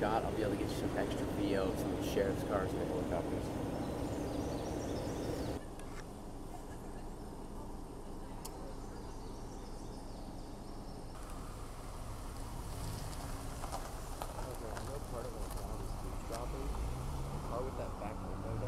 shot, I'll be able to get you some extra VO of some of the sheriff's cars and helicopters. Okay, part of. The that back window